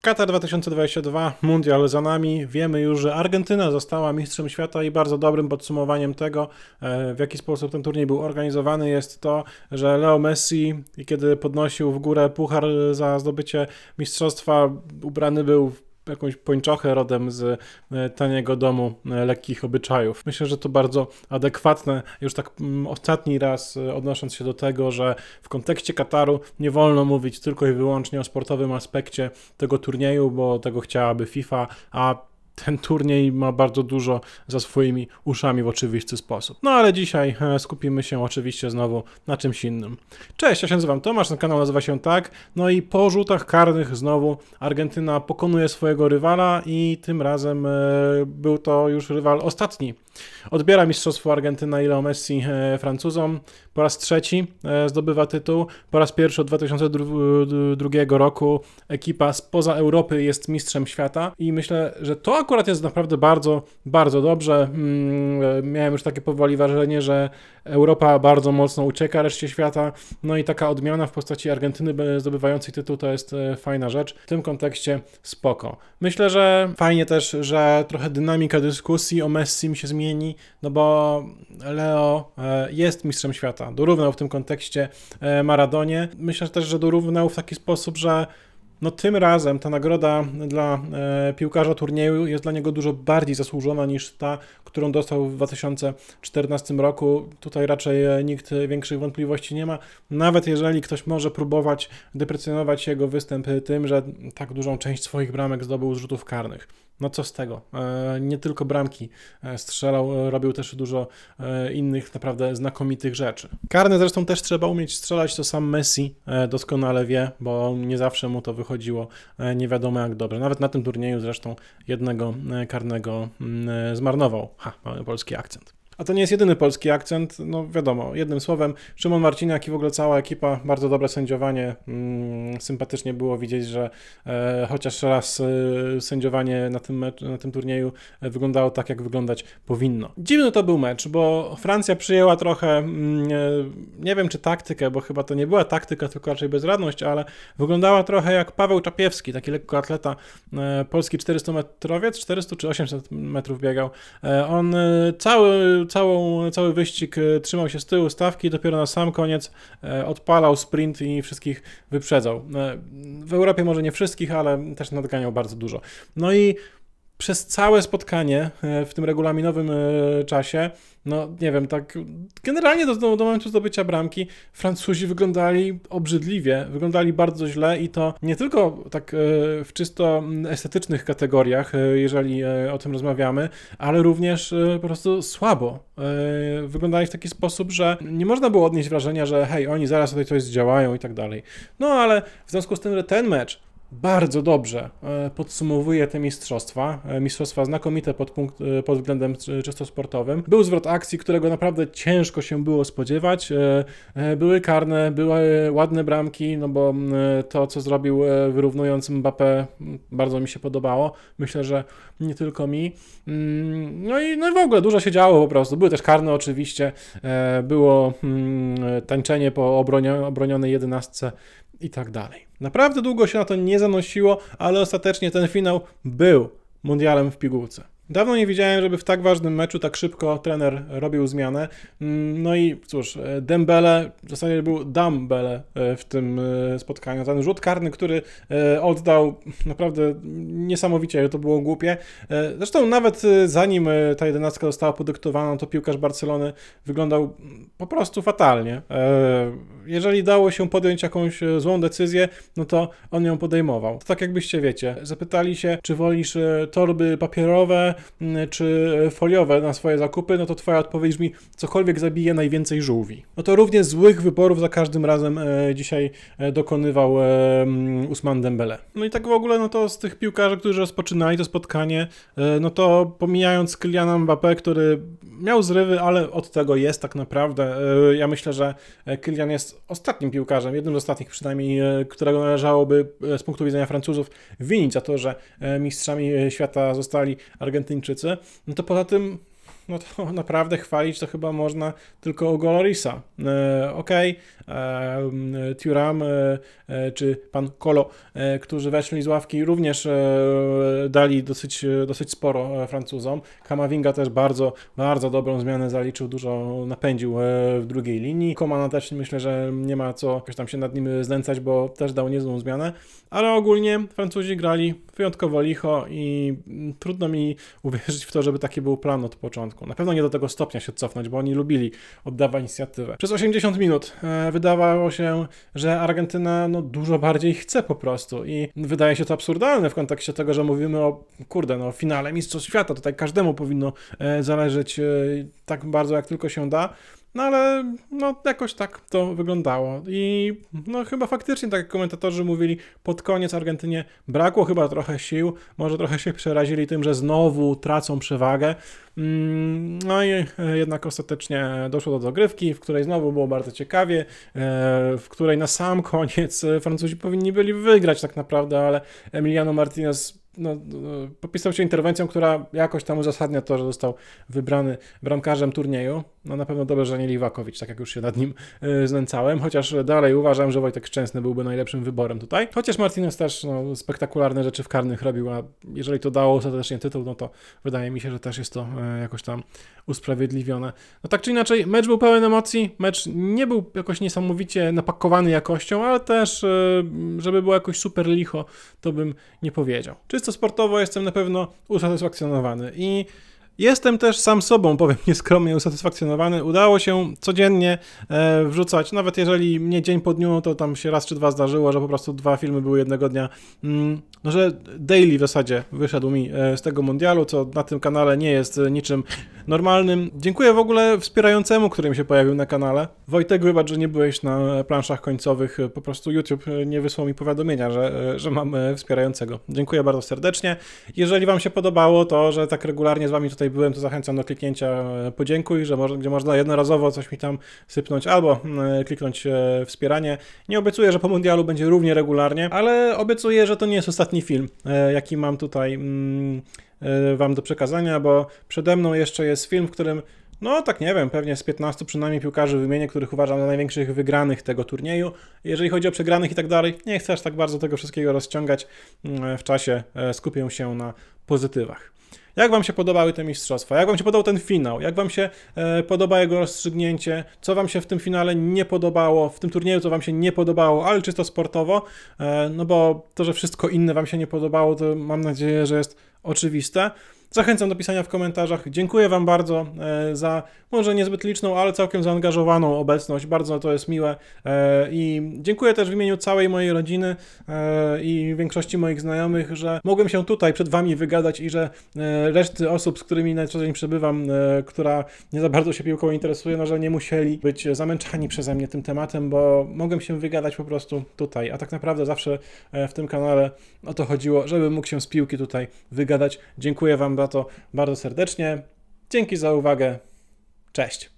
Katar 2022, Mundial za nami. Wiemy już, że Argentyna została mistrzem świata i bardzo dobrym podsumowaniem tego, e, w jaki sposób ten turniej był organizowany, jest to, że Leo Messi, kiedy podnosił w górę puchar za zdobycie mistrzostwa, ubrany był w jakąś pończochę rodem z e, taniego domu e, lekkich obyczajów. Myślę, że to bardzo adekwatne, już tak mm, ostatni raz e, odnosząc się do tego, że w kontekście Kataru nie wolno mówić tylko i wyłącznie o sportowym aspekcie tego turnieju, bo tego chciałaby FIFA, a ten turniej ma bardzo dużo za swoimi uszami w oczywisty sposób. No ale dzisiaj e, skupimy się oczywiście znowu na czymś innym. Cześć, ja się nazywam Tomasz, ten kanał nazywa się tak. No i po rzutach karnych znowu Argentyna pokonuje swojego rywala i tym razem e, był to już rywal ostatni Odbiera mistrzostwo Argentyna i Leo Messi e, Francuzom. Po raz trzeci zdobywa tytuł. Po raz pierwszy od 2002 roku ekipa spoza Europy jest mistrzem świata i myślę, że to akurat jest naprawdę bardzo, bardzo dobrze. Mm, e, miałem już takie powoli wrażenie, że Europa bardzo mocno ucieka reszcie świata. No i taka odmiana w postaci Argentyny zdobywającej tytuł to jest fajna rzecz. W tym kontekście spoko. Myślę, że fajnie też, że trochę dynamika dyskusji o Messi mi się zmieni no bo Leo e, jest mistrzem świata. Dorównał w tym kontekście e, Maradonie. Myślę też, że dorównał w taki sposób, że no tym razem ta nagroda dla e, piłkarza turnieju jest dla niego dużo bardziej zasłużona niż ta, którą dostał w 2014 roku. Tutaj raczej e, nikt większych wątpliwości nie ma. Nawet jeżeli ktoś może próbować deprecjonować jego występ tym, że tak dużą część swoich bramek zdobył z rzutów karnych. No co z tego? E, nie tylko bramki e, strzelał, robił też dużo innych naprawdę znakomitych rzeczy. Karne zresztą też trzeba umieć strzelać, to sam Messi doskonale wie, bo nie zawsze mu to wychodziło nie wiadomo jak dobrze. Nawet na tym turnieju zresztą jednego karnego mm, zmarnował. Ha, mamy polski akcent. A to nie jest jedyny polski akcent, no wiadomo, jednym słowem, Szymon Marciniak i w ogóle cała ekipa, bardzo dobre sędziowanie, mm, sympatycznie było widzieć, że e, chociaż raz e, sędziowanie na tym, mecz, na tym turnieju e, wyglądało tak, jak wyglądać powinno. Dziwny to był mecz, bo Francja przyjęła trochę, mm, e, nie wiem czy taktykę, bo chyba to nie była taktyka, tylko raczej bezradność, ale wyglądała trochę jak Paweł Czapiewski, taki lekkoatleta, e, polski 400-metrowiec, 400 czy 800 metrów biegał. E, on cały całą, cały wyścig e, trzymał się z tyłu stawki, dopiero na sam koniec e, odpalał sprint i wszystkich wyprzedzał. E, w Europie może nie wszystkich, ale też nadganiał bardzo dużo. No i przez całe spotkanie e, w tym regulaminowym e, czasie, no nie wiem, tak generalnie do, do, momentu zdobycia bramki Francuzi wyglądali obrzydliwie, wyglądali bardzo źle i to nie tylko tak e, w czysto estetycznych kategoriach, jeżeli o tym rozmawiamy, ale również po prostu słabo. Wyglądali w taki sposób, że nie można było odnieść wrażenia, że hej, oni zaraz tutaj coś zdziałają i tak dalej. No ale w związku z tym, że ten mecz bardzo dobrze e, podsumowuje te mistrzostwa. E, mistrzostwa znakomite pod, punkt, e, pod względem czysto sportowym. Był zwrot akcji, którego naprawdę ciężko się było spodziewać. Były karne, były ładne bramki, no bo to, co zrobił wyrównując Mbappé, bardzo mi się podobało. Myślę, że nie tylko mi. Mm, no i, no i w ogóle dużo się działo po prostu. Były też karne oczywiście. Było mm, tańczenie po obronionej jedenastce i tak dalej. Naprawdę długo się na to nie zanosiło, ale ostatecznie ten finał był mundialem w pigułce. Dawno nie widziałem, żeby w tak ważnym meczu tak szybko trener robił zmianę. Mm, no i cóż, e, Dembele, w zasadzie był Dambele e, w tym e, spotkaniu. Ten rzut karny, który oddał, naprawdę niesamowicie to było głupie. Zresztą nawet zanim ta jedenastka została podyktowana, to piłkarz Barcelony wyglądał po prostu fatalnie. Jeżeli dało się podjąć jakąś złą decyzję, no to on ją podejmował. To tak jakbyście wiecie, zapytali się, czy wolisz torby papierowe, czy foliowe na swoje zakupy, no to twoja odpowiedź brzmi, cokolwiek zabije najwięcej żółwi. No to równie złych wyborów za każdym razem e, dzisiaj e, dokonywał e, Usman Dembele. No i tak w ogóle, no to z tych piłkarzy, którzy rozpoczynali to spotkanie, no to pomijając Kyliana Mbappé, który miał zrywy, ale od tego jest tak naprawdę. Ja myślę, że Kylian jest ostatnim piłkarzem, jednym z ostatnich przynajmniej, którego należałoby z punktu widzenia Francuzów winić za to, że mistrzami świata zostali Argentyńczycy. No to poza tym no to naprawdę chwalić to chyba można tylko Ugo Lorisa. E, Okej, okay. e, Thuram e, e, czy pan Kolo, e, którzy weszli z ławki również e, dali dosyć, dosyć sporo Francuzom. Kamavinga też bardzo, bardzo dobrą zmianę zaliczył, dużo napędził w drugiej linii. Komana też myślę, że nie ma co jakoś tam się nad nim znęcać, bo też dał niezłą zmianę, ale ogólnie Francuzi grali wyjątkowo licho i trudno mi uwierzyć w to, żeby taki był plan od początku. Na pewno nie do tego stopnia się cofnąć, bo oni lubili oddawać inicjatywę. Przez 80 minut e, wydawało się, że Argentyna no, dużo bardziej chce po prostu i wydaje się to absurdalne w kontekście tego, że mówimy o, kurde, no, finale Mistrzostw Świata. Tutaj każdemu powinno e, zależeć e, tak bardzo, jak tylko się da. No ale no, jakoś tak to wyglądało. I no chyba faktycznie, tak jak komentatorzy mówili, pod koniec Argentynie brakło chyba trochę sił. Może trochę się przerazili tym, że znowu tracą przewagę. Mm, no i e, jednak ostatecznie doszło do dogrywki, w której znowu było bardzo ciekawie, e, w której na sam koniec Francuzi powinni byli wygrać tak naprawdę, ale Emiliano Martinez no, popisał się interwencją, która jakoś tam uzasadnia to, że został wybrany bramkarzem turnieju. No na pewno dobrze, że nie Liwakowicz, tak jak już się nad nim y, znęcałem, chociaż dalej uważam, że Wojtek Szczęsny byłby najlepszym wyborem tutaj. Chociaż Martinez też no, spektakularne rzeczy w karnych robił, a jeżeli to dało ostatecznie tytuł, no to wydaje mi się, że też jest to y, jakoś tam usprawiedliwione. No tak czy inaczej, mecz był pełen emocji, mecz nie był jakoś niesamowicie napakowany jakością, ale też, y, żeby było jakoś super licho, to bym nie powiedział. Czysto sportowo jestem na pewno usatysfakcjonowany i Jestem też sam sobą, powiem nieskromnie, usatysfakcjonowany. Udało się codziennie e, wrzucać, nawet jeżeli nie dzień po dniu, to tam się raz czy dwa zdarzyło, że po prostu dwa filmy były jednego dnia. Mm, no, że daily w zasadzie wyszedł mi e, z tego mundialu, co na tym kanale nie jest e, niczym normalnym. Dziękuję w ogóle wspierającemu, który mi się pojawił na kanale. Wojtek, wybacz, że nie byłeś na planszach końcowych, po prostu YouTube nie wysłał mi powiadomienia, że, że mam wspierającego. Dziękuję bardzo serdecznie. Jeżeli Wam się podobało to, że tak regularnie z Wami tutaj byłem, to zachęcam do kliknięcia podziękuj, że może, gdzie można jednorazowo coś mi tam sypnąć albo kliknąć wspieranie. Nie obiecuję, że po mundialu będzie równie regularnie, ale obiecuję, że to nie jest ostatni film, e, jaki mam tutaj mm, e, Wam do przekazania, bo przede mną jeszcze jest film, w którym no tak nie wiem, pewnie z 15 przynajmniej piłkarzy wymienię, których uważam za największych wygranych tego turnieju. Jeżeli chodzi o przegranych i tak dalej, nie chcę aż tak bardzo tego wszystkiego rozciągać mm, w czasie, e, skupię się na pozytywach. Jak Wam się podobały te mistrzostwa? Jak Wam się podobał ten finał? Jak Wam się e, podoba jego rozstrzygnięcie? Co Wam się w tym finale nie podobało? W tym turnieju co Wam się nie podobało, ale czysto sportowo? E, no bo to, że wszystko inne Wam się nie podobało, to mam nadzieję, że jest oczywiste. Zachęcam do pisania w komentarzach. Dziękuję Wam bardzo e, za może niezbyt liczną, ale całkiem zaangażowaną obecność. Bardzo to jest miłe. E, I dziękuję też w imieniu całej mojej rodziny e, i większości moich znajomych, że mogłem się tutaj przed Wami wygadać i że reszty osób, z którymi na co dzień przebywam, która nie za bardzo się piłką interesuje, no że nie musieli być zamęczani przeze mnie tym tematem, bo mogłem się wygadać po prostu tutaj. A tak naprawdę zawsze w tym kanale o to chodziło, żeby mógł się z piłki tutaj wygadać. Dziękuję Wam za to bardzo serdecznie. Dzięki za uwagę. Cześć.